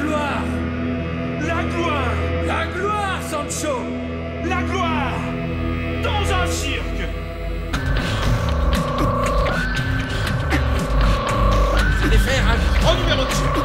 La gloire. La gloire La gloire, Sancho. La gloire Dans un cirque. Vous allez faire un grand numéro de cirque.